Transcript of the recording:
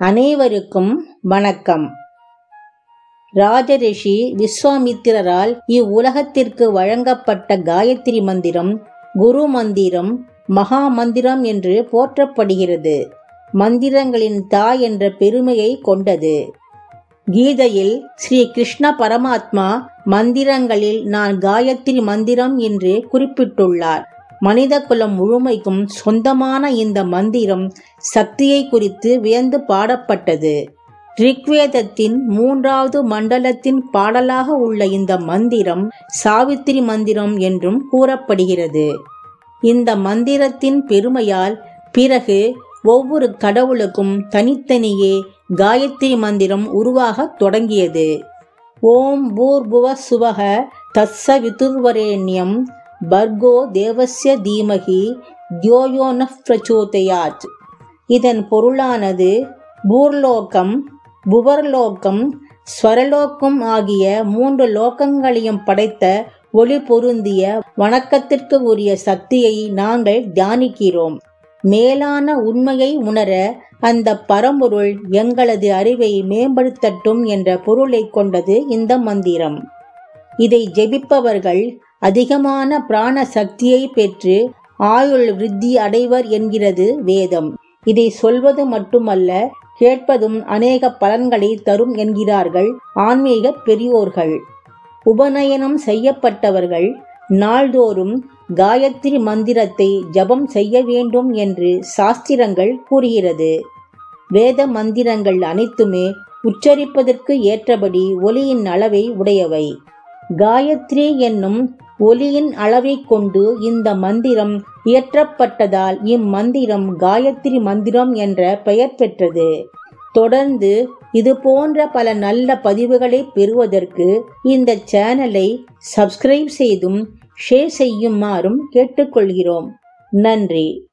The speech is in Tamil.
அனைவருக்கும் வணக்கம். ராஜரிஷி விஸ்வாமித்திரரால் இவ்வுலகத்திற்கு வழங்கப்பட்ட காயத்ரி மந்திரம் குரு மந்திரம் மகா மந்திரம் என்று போற்றப்படுகிறது. மந்திரங்களின் தாய் என்ற பெருமையை கொண்டது. கீதையில் ஸ்ரீ கிருஷ்ண பரமாத்மா மந்திரங்களில் நான் காயத்ரி மந்திரம் என்று குறிப்பிட்டுள்ளார். மனித குலம் முழுமைக்கும் சொந்தமான இந்த மந்திரம் சக்தியை குறித்து வியந்து பாடப்பட்டது. ரிக்வேதத்தின் மூன்றாவது மண்டலத்தின் பாடலாக உள்ள இந்த மந்திரம் சாவித்திரி மந்திரம் என்றும் கூறப்படுகிறது. இந்த மந்திரத்தின் பெருமையால் பிறகு ஒவ்வொரு கடவுளுக்கும் தனித்தனியே காயத்ரி மந்திரம் உருவாகத் தொடங்கியது. ஓம் பூர்புவ சுவக தஸ்ஸ விதுர்வரேண்யம் பர்கோ தேவஸ்ய தீமகி தியோயோன பிரச்சோதயாத். இதன் பொருளானது பூர்லோகம் புவர்லோகம் ஸ்வரலோகம் ஆகிய மூன்று லோகங்களையும் படைத்த ஒளி பொருந்திய வணக்கத்திற்கு உரிய சக்தியை நாங்கள் தியானிக்கிறோம். மேலான உண்மையை உணர அந்த பரம்பொருள் எங்களது அறிவை மேம்படுத்தட்டும் என்ற பொருளை கொண்டது இந்த மந்திரம். இதை ஜெபிப்பவர்கள் அதிகமான பிராண சக்தியை பெற்று ஆயுள் விருத்தி அடைவர் என்கிறது வேதம். இதை சொல்வது மட்டுமல்ல கேட்பதும் அநேக பலன்களை தரும் என்கிறார்கள் ஆன்மீக பெரியோர்கள். உபநயனம் செய்யப்பட்டவர்கள் நாள்தோறும் காயத்ரி மந்திரத்தை ஜபம் செய்ய வேண்டும் என்று சாஸ்திரங்கள் கூறுகிறது. வேத மந்திரங்கள் அனைத்துமே உச்சரிப்பதற்கு ஏற்றபடி ஒலியின் அளவை உடையவை. காயத்ரி என்னும் ஒலியின் அளவை கொண்டு இந்த மந்திரம் இயற்றப்பட்டதால் இம்மந்திரம் காயத்ரி மந்திரம் என்ற பெயர் பெற்றது. தொடர்ந்து இது போன்ற பல நல்ல பதிவுகளை பெறுவதற்கு இந்த சேனலை சப்ஸ்கிரைப் செய்தும் ஷேர் செய்யுமாறும் கேட்டுக்கொள்கிறோம். நன்றி.